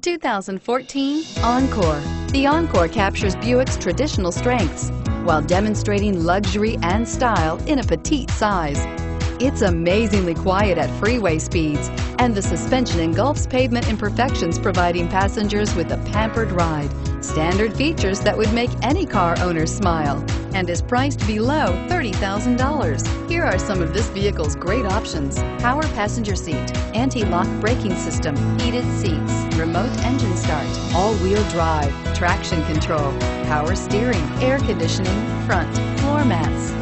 2014 Encore. The Encore captures Buick's traditional strengths while demonstrating luxury and style in a petite size. It's amazingly quiet at freeway speeds, and the suspension engulfs pavement imperfections, providing passengers with a pampered ride. Standard features that would make any car owner smile and is priced below $30,000. Here are some of this vehicle's great options. Power passenger seat, anti-lock braking system, heated seats, remote engine start, all-wheel drive, traction control, power steering, air conditioning, front, floor mats,